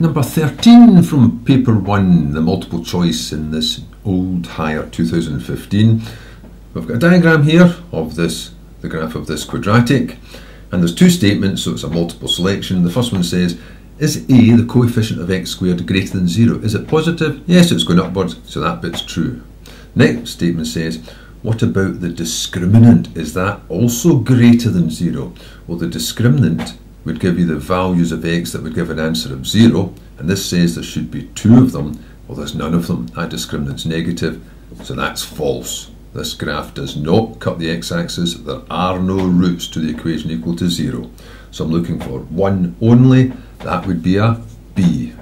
Number 13 from paper 1, the multiple choice in this old higher 2015. We've got a diagram here of this, the graph of this quadratic, and there's two statements, so it's a multiple selection. The first one says, is a the coefficient of x squared greater than 0? Is it positive? Yes, it's going upwards, so that bit's true. Next statement says, what about the discriminant? Is that also greater than 0? Well, the discriminant would give you the values of x that would give an answer of 0, and this says there should be two of them. Well, there's none of them. That discriminant's negative, so that's false. This graph does not cut the x-axis. There are no roots to the equation equal to 0. So I'm looking for one only. That would be a B.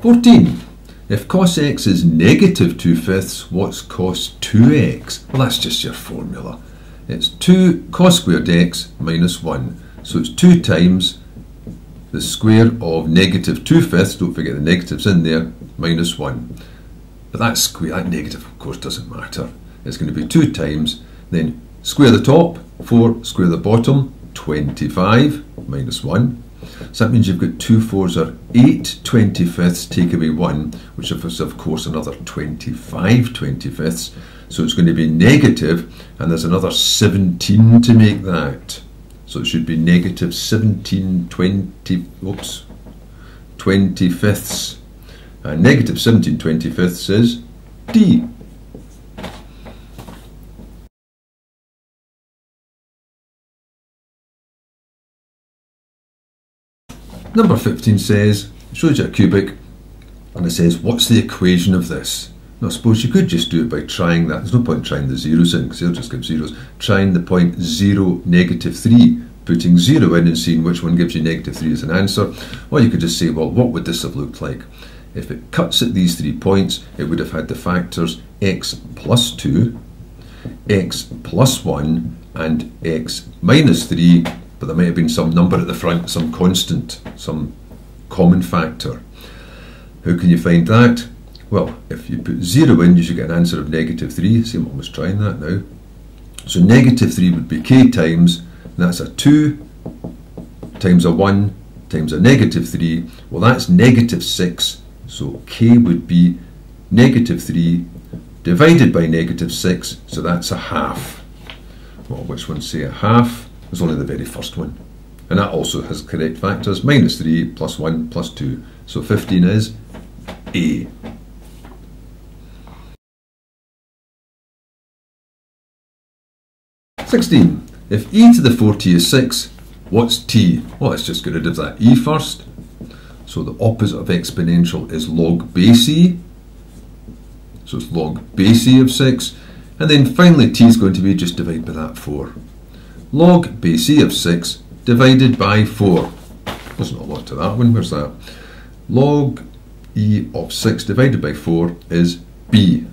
Fourteen. If cos x is negative 2 fifths, what's cos 2x? Well, that's just your formula. It's 2 cos squared x minus 1. So it's 2 times the square of negative 2 fifths, don't forget the negatives in there, minus 1. But that square, that negative, of course, doesn't matter. It's going to be 2 times, then square the top, 4, square the bottom, 25, minus 1. So that means you've got two fours are 8 25ths, take away 1, which is of course another 25 25ths. So it's going to be negative, and there's another 17 to make that. So it should be negative 17 20, oops, 25ths. And negative 17 25ths is D. Number 15 says, shows you a cubic, and it says, what's the equation of this? Now, I suppose you could just do it by trying that. There's no point trying the zeros in, because they'll just give zeros. Trying the point 0, negative 3, putting 0 in and seeing which one gives you negative 3 as an answer. Or you could just say, well, what would this have looked like? If it cuts at these three points, it would have had the factors x plus 2, x plus 1, and x minus 3 but there may have been some number at the front, some constant, some common factor. How can you find that? Well, if you put 0 in, you should get an answer of negative 3. See, I'm almost trying that now. So negative 3 would be k times, that's a 2 times a 1 times a negative 3. Well, that's negative 6, so k would be negative 3 divided by negative 6, so that's a half. Well, which one say a half? Is only the very first one. And that also has correct factors, minus 3 plus 1 plus 2. So 15 is A. Sixteen. If e to the 4t is 6, what's t? Well, let's just get rid of that e first. So the opposite of exponential is log base e. So it's log base e of 6. And then finally t is going to be just divide by that 4 log BC of 6 divided by 4. There's not a lot to that one, where's that? Log E of 6 divided by 4 is B.